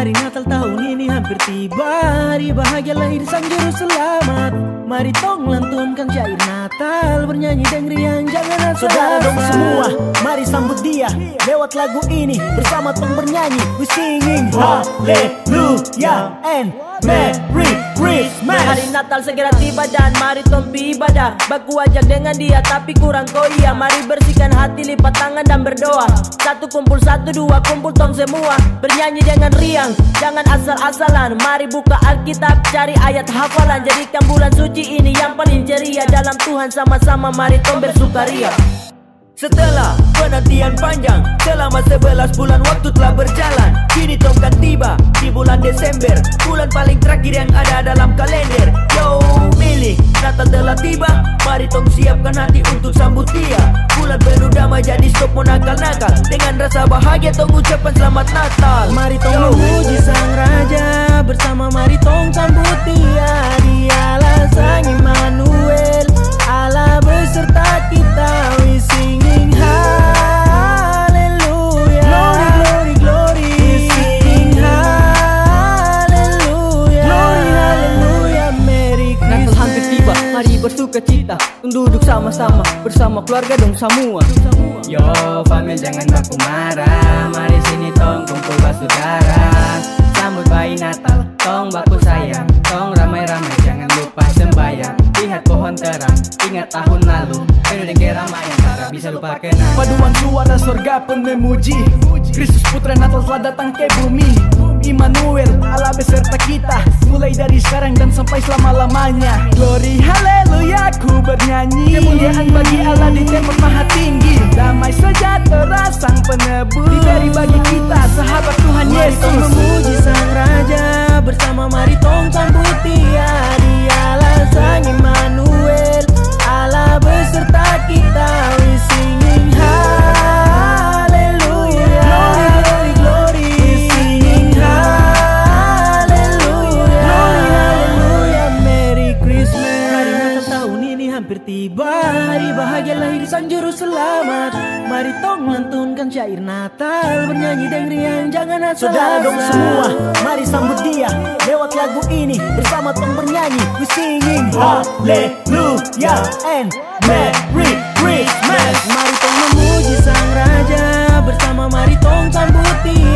Hari Natal tahun ini hampir tiba. Hari bahagia lahir sang juru selamat. Mari tong lantunkan syair Natal Bernyanyi dan riang jangan asal Saudara dong semua, mari sambut dia Lewat lagu ini. Bersama tong bernyanyi We singing Hallelujah and Merry Christmas. Hari Natal segera tiba dan mari tompi ibadah Baku ajak dengan dia tapi kurang kau iya. Mari bersihkan hati lipat tangan dan berdoa. Satu kumpul satu dua kumpul tong semua. Bernyanyi dengan riang jangan asal-asalan. Mari buka Alkitab cari ayat hafalan. Jadikan bulan suci ini yang paling ceria. Dalam Tuhan sama-sama mari tong bersukaria Setelah penantian panjang Selama 11 bulan waktu telah berjalan Kini tongkat tiba di bulan Desember. Bulan paling terakhir yang ada dalam kalender. Yo milih Natal telah tiba. Mari tong siapkan hati untuk sambut dia. Bulan penuh damai jadi stop mau nakal-nakal Dengan rasa bahagia tong ucapkan selamat Natal. Mari tong memuji mari bersuka cita Duduk sama-sama bersama keluarga dong semua. Yo, famil jangan baku marah. Mari sini tong kumpul basudara Sambut bayi Natal, tong baku sayang. Tong ramai-ramai jangan lupa sembahyang. Lihat pohon terang, ingat tahun lalu. Penuh dengan keramaian, tak bisa lupa kenal Paduan suara surga pun memuji Kristus putra Natal telah datang ke bumi. Immanuel sampai selama-lamanya. Glory haleluya ku bernyanyi. Kemuliaan bagi Allah di tempat maha tinggi. Damai sejahtera sang penebus. Diberi bagi kita sang juru selamat Mari tong lantunkan syair Natal. Bernyanyi dan riang jangan asal Saudara dong semua, mari sambut dia. Lewat lagu ini bersama tong bernyanyi We singing. Hallelujah and Merry Christmas. Mari tong memuji sang raja Bersama mari tong sambut dia